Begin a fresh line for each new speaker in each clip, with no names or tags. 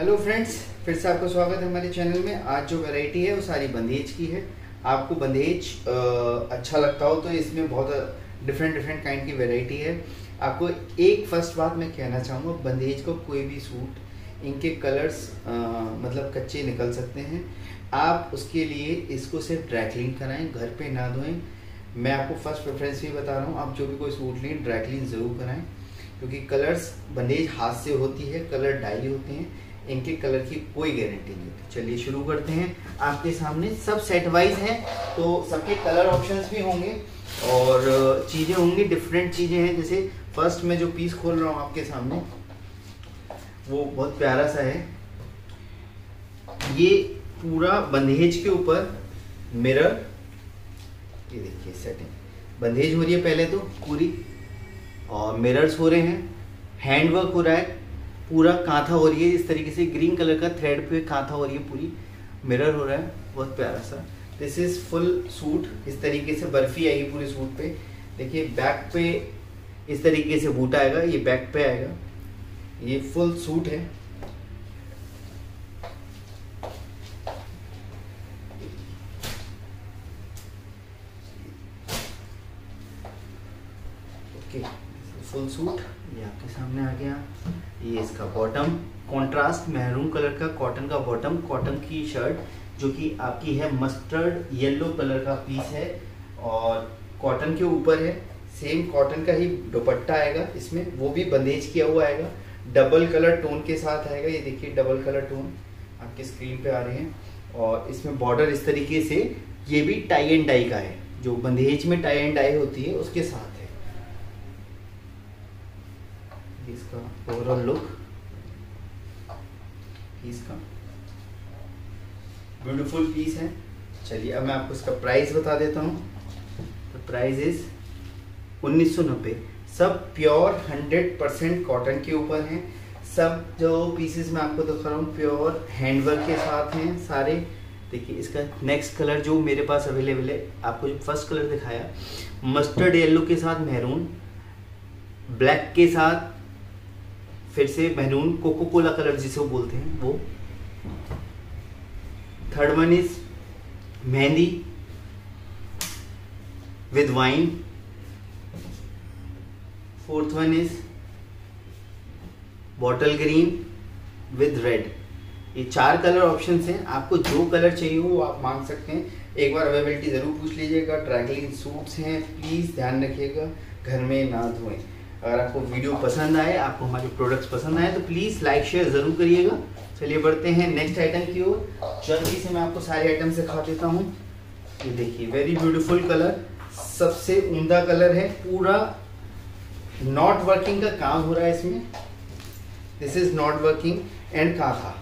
Hello friends फिर से आपका स्वागत है हमारे चैनल में। आज जो वैरायटी है वो सारी बंदेज की है। आपको बंदेज अच्छा लगता हो तो इसमें बहुत डिफरेंट डिफरेंट काइंड की वैरायटी है। आपको एक फ़र्स्ट बात मैं कहना चाहूँगा बंदेज को कोई भी सूट इनके कलर्स अ, मतलब कच्चे निकल सकते हैं। आप उसके लिए इसको सिर्फ़ ड्राई कराएँ घर पर ना धोएँ। मैं आपको फ़र्स्ट प्रेफरेंस भी बता रहा हूँ आप जो भी कोई सूट लें ड्राई ज़रूर कराएँ। क्योंकि कलर्स बंदेज हाथ से होती है कलर डाई होते हैं। इनके कलर की कोई गारंटी नहीं होती। चलिए शुरू करते हैं। आपके सामने सब सेट वाइज हैं तो सबके कलर ऑप्शंस भी होंगे और चीज़ें होंगी डिफरेंट चीज़ें हैं। जैसे फ़र्स्ट में जो पीस खोल रहा हूँ आपके सामने, वो बहुत प्यारा सा है। ये पूरा बंदेज के ऊपर मिरर ये देखिए सेटिंग बंदेज हो रही है पहले तो पूरी, और मिरर्स हो रहे हैं। हैंड वर्क हो रहा है। पूरा कांथा हो रही है, इस तरीके से ग्रीन कलर का थ्रेड पे कांथा हो रही है पूरी। मिरर हो रहा है, बहुत प्यारा सा। दिस इज़ फुल सूट इस तरीके से बर्फ़ी आएगी पूरे सूट पे। देखिए बैक पे इस तरीके से बूट आएगा, ये बैक पे आएगा। ये फुल सूट है ओके फुल सूट ये आपके सामने आ गया। ये इसका बॉटम कॉन्ट्रास्ट मैरून कलर का कॉटन का बॉटम कॉटन की शर्ट जो कि आपकी है मस्टर्ड येलो कलर का पीस है और कॉटन के ऊपर है। सेम कॉटन का ही दुपट्टा आएगा। इसमें वो भी बंदेज किया हुआ आएगा। डबल कलर टोन के साथ आएगा। ये देखिए डबल कलर टोन आपके स्क्रीन पे आ रहे हैं। और इसमें बॉर्डर इस तरीके से ये भी टाई एंड डाई का है। जो बंदेज में टाई एंड डाई होती है, उसके साथ है इसका ओवरऑल लुक इसका। ब्यूटीफुल पीस है। चलिए, अब मैं आपको इसका प्राइस बता देता हूँ। तो प्राइस इज़ उन्नीस सौ नब्बे। सब प्योर हंड्रेड परसेंट कॉटन के ऊपर हैं। सब जो पीसेस मैं आपको दिखा रहा हूँ प्योर हैंडवर्क के साथ हैं सारे। देखिए, इसका नेक्स्ट कलर जो मेरे पास अवेलेबल है, आपको जो फ़र्स्ट कलर दिखाया मस्टर्ड येलो के साथ मैरून ब्लैक के साथ फिर से मैरून कोको कोला कलर जिसे वो बोलते हैं, वो। Third one is mehndi with wine fourth one is bottle green with red ये चार कलर ऑप्शंस हैं। आपको जो कलर चाहिए हो वो आप मांग सकते हैं। एक बार अवेलेबिलिटी ज़रूर पूछ लीजिएगा। ड्राइक्लिन सूट्स हैं। प्लीज़ ध्यान रखिएगा। घर में ना धोएँ। अगर आपको वीडियो पसंद आए, आपको हमारे प्रोडक्ट्स पसंद आए तो प्लीज़ लाइक शेयर ज़रूर करिएगा। चलिए बढ़ते हैं नेक्स्ट आइटम की ओर। जल्दी से मैं आपको सारे आइटम दिखा देता हूँ। ये देखिए वेरी ब्यूटीफुल कलर सबसे उम्दा कलर है, पूरा नॉट वर्किंग का काम हो रहा है इसमें। This is not working and kantha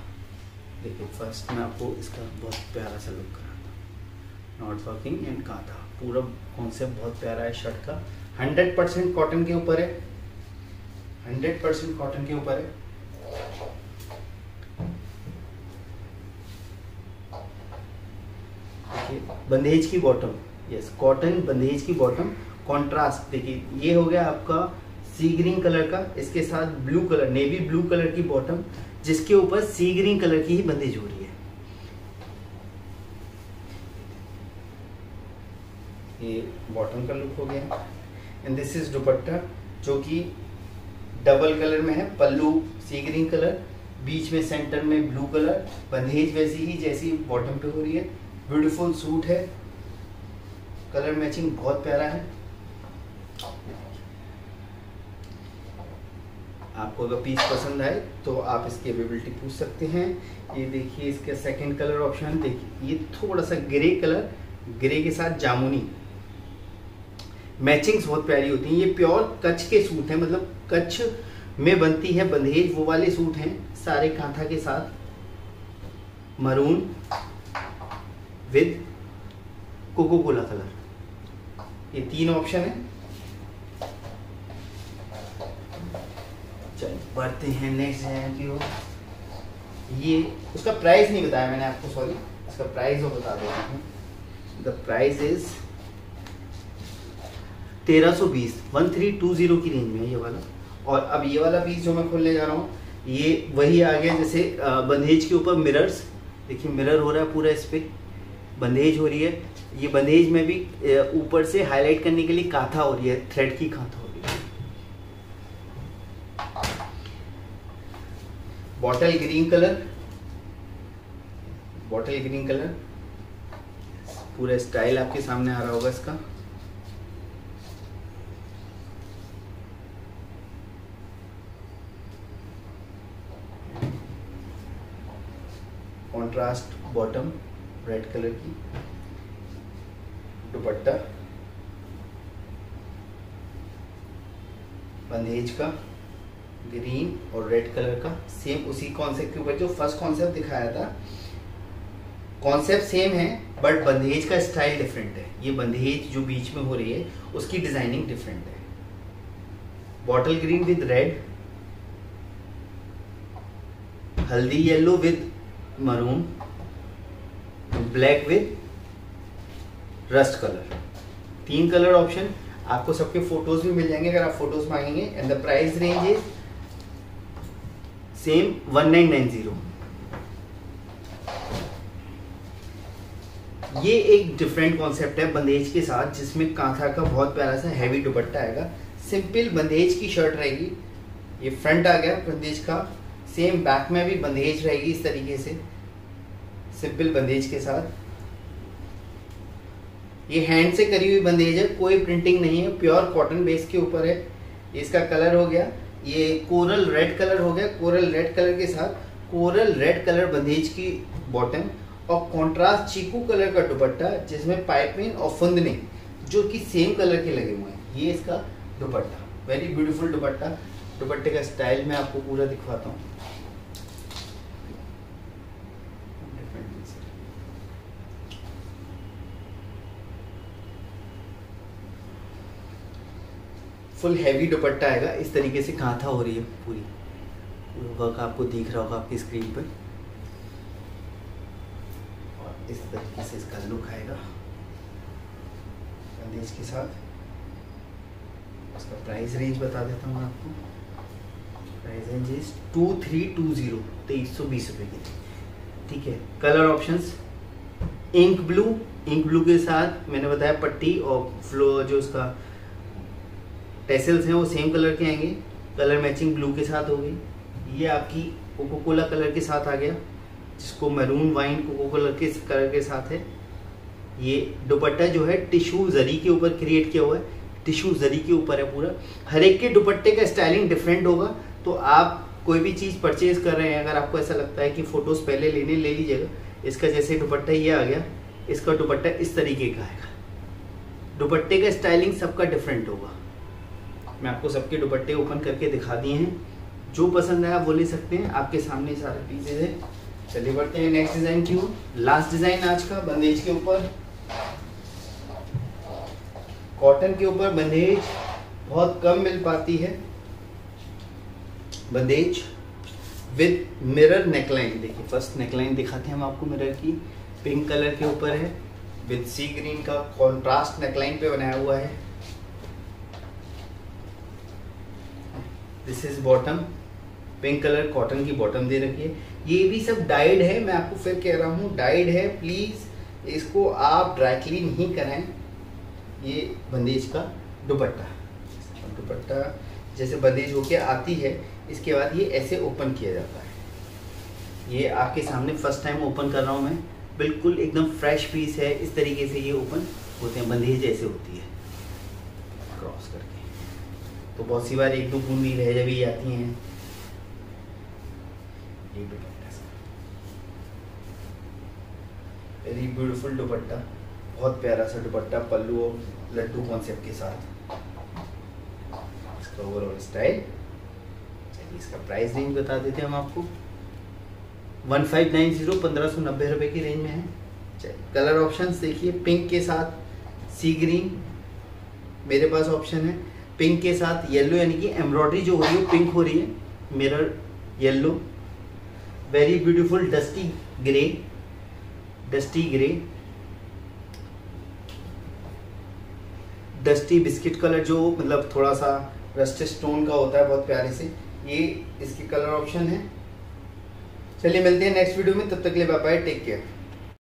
देखिए फ़र्स्ट मैं आपको इसका बहुत प्यारा सा लुक कराता हूँ। नॉट वर्किंग एंड काथा पूरा कॉन्सेप्ट बहुत प्यारा है शर्ट का। हंड्रेड परसेंट कॉटन के ऊपर है। हंड्रेड परसेंट कॉटन के ऊपर है। बंदेज की बॉटम यस कॉटन बंदेज की बॉटम कॉन्ट्रास्ट देखिए, ये हो गया आपका सी ग्रीन कलर का, इसके साथ blue colour navy blue colour की बॉटम जिसके ऊपर सी ग्रीन कलर की ही बंदेज हो रही है। ये बॉटम का लुक हो गया। एंड दिस इज़ दुपट्टा, जो कि डबल कलर में है, पल्लू सी ग्रीन कलर बीच में सेंटर में ब्लू कलर बंदेज वैसी ही जैसी बॉटम पे हो रही है। ब्यूटीफुल सूट है। कलर मैचिंग बहुत प्यारा है। आपको अगर पीस पसंद आए तो आप इसकी अवेलेबिलिटी पूछ सकते हैं। ये देखिए इसका सेकंड कलर ऑप्शन देखिए, ये थोड़ा सा ग्रे कलर ग्रे के साथ जामुनी। मैचिंग्स बहुत प्यारी होती हैं। ये प्योर कच्छ के सूट हैं मतलब कच्छ में बनती है बंदेज वो वाले सूट हैं, सारे कांथा के साथ। Maroon with Coca Cola colour. ये तीन ऑप्शन है। चलिए बढ़ते हैं नेक्स्ट डिज़ाइन की ओर। ये, उसका प्राइस नहीं बताया मैंने आपको सॉरी इसका प्राइस वो बता देता हूँ द प्राइस इज़ तेरह सौ बीस वन थ्री टू ज़ीरो की रेंज में है ये वाला। और अब ये वाला पीस जो मैं खोलने जा रहा हूँ, ये वही आ गया जैसे बंदेज के ऊपर मिरर्स देखिए मिरर हो रहा है पूरा इस पर बंदेज हो रही है। ये बंदेज में भी ऊपर से हाईलाइट करने के लिए काथा हो रही है थ्रेड की काथा हो रही है। Bottle green colour bottle green colour पूरा स्टाइल आपके सामने आ रहा होगा इसका। कॉन्ट्रास्ट बॉटम रेड कलर की दुपट्टा बंदेज का ग्रीन और रेड कलर का सेम उसी कॉन्सेप्ट के ऊपर जो फ़र्स्ट कॉन्सेप्ट दिखाया था. कॉन्सेप्ट सेम है बट बंदेज का स्टाइल डिफरेंट है. ये बंदेज जो बीच में हो रही है, उसकी डिज़ाइनिंग डिफरेंट है. Bottle green with red haldi yellow with maroon black with rust colour तीन कलर ऑप्शन आपको सबके फ़ोटोज़ भी मिल जाएँगे अगर आप फ़ोटोज़ मांगेंगे and the price range is same one nine nine zero ये एक डिफरेंट कॉन्सेप्ट है बंदेज के साथ, जिसमें कांथा का बहुत प्यारा सा हैवी दुपट्टा आएगा। सिंपल बंदेज की शर्ट रहेगी। ये फ्रंट आ गया बंदेज का। सेम बैक में भी बंदेज रहेगी इस तरीके से सिंपल बंदेज के साथ। ये हैंड से करी हुई बंदेज है, कोई प्रिंटिंग नहीं है प्योर कॉटन बेस के ऊपर है। इसका कलर हो गया, ये कोरल रेड कलर हो गया कोरल रेड कलर के साथ कोरल रेड कलर बंदेज की बॉटम और कॉन्ट्रास्ट चीकू कलर का दुपट्टा, जिसमें पाइपिंग और फुंदने जो कि सेम कलर के लगे हुए हैं। ये इसका दुपट्टा वेरी ब्यूटीफुल दुपट्टा। दुपट्टे का स्टाइल मैं आपको पूरा दिखवाता हूँ। फुल हैवी दुपट्टा आएगा। इस तरीके से कांथा हो रही है पूरी। वर्क आपको दिख रहा होगा आपकी स्क्रीन पर। और इस तरीके से इसका लुक आएगा। बंदेज के साथ। इसका प्राइस रेंज बता देता हूँ आपको। Price range is two three two zero तेईस सौ बीस रुपये की। ठीक है colour options ink blue ink blue के साथ मैंने बताया पट्टी और फ्लो जो उसका टेसल्स हैं, वो सेम कलर के आएँगे। कलर मैचिंग ब्लू के साथ होगी। ये आपकी कोको कोला कलर के साथ आ गया, जिसको मैरून वाइन कोको कलर के कलर के साथ है। ये दुपट्टा जो है टिश्यू जरी के ऊपर क्रिएट किया हुआ है। टिश्यू जरी के ऊपर है पूरा। हर एक के दुपट्टे का स्टाइलिंग डिफरेंट होगा। तो आप कोई भी चीज़ परचेज कर रहे हैं, अगर आपको ऐसा लगता है कि फ़ोटोज़ पहले लेने, ले लीजिएगा। इसका जैसे दुपट्टा ये आ गया, इसका दुपट्टा इस तरीके का आएगा। दुपट्टे का स्टाइलिंग सबका डिफरेंट होगा। मैं आपको सबके दुपट्टे ओपन करके दिखा दिए हैं। जो पसंद आया वो ले सकते हैं। आपके सामने सारे पीसेज है। चलिए बढ़ते हैं नेक्स्ट डिज़ाइन की ओर। लास्ट डिज़ाइन आज का बंदेज के ऊपर। कॉटन के ऊपर बंदेज बहुत कम मिल पाती है। बंदेज विद मिरर नेकलाइन देखिए फ़र्स्ट नेकलाइन दिखाते हैं हम आपको मिरर की। पिंक कलर के ऊपर है। विद सी ग्रीन का कॉन्ट्रास्ट नेकलाइन पे बनाया हुआ है। This is bottom pink colour cotton की बॉटम दे रखी है। ये भी सब डाइड है, मैं आपको फिर कह रहा हूँ डाइड है। प्लीज़ इसको आप ड्राई क्लीन ही कराएँ ये बंदेज का दुपट्टा। दुपट्टा जैसे बंदेज होके आती है, इसके बाद ये ऐसे ओपन किया जाता है। ये आपके सामने फ़र्स्ट टाइम ओपन कर रहा हूँ मैं। बिल्कुल एकदम फ्रेश पीस है। इस तरीके से ये ओपन होते हैं। बंदेज ऐसे होती है। क्रॉस करके। तो बहुत सी बार एक दो बूंद रह भी आती हैं। Very beautiful dupatta. बहुत प्यारा सा दुपट्टा, पल्लू और लड्डू कॉन्सेप्ट के साथ। इसका ओवरऑल स्टाइल चलिए इसका प्राइस रेंज बता देते हैं हम आपको। वन फाइव नाइन ज़ीरो पंद्रह सौ नब्बे रुपये की रेंज में है। कलर ऑप्शंस देखिए पिंक के साथ सी ग्रीन मेरे पास ऑप्शन है। पिंक के साथ येलो यानी कि एम्ब्रॉयडरी जो हो रही है पिंक हो रही है। Mirror yellow very beautiful dusty grey dusty grey dusty biscuit colour जो मतलब थोड़ा सा रस्ट स्टोन का होता है बहुत प्यारे से। ये इसके कलर ऑप्शन है। चलिए मिलते हैं नेक्स्ट वीडियो में, तब तक के लिए बाय टेक केयर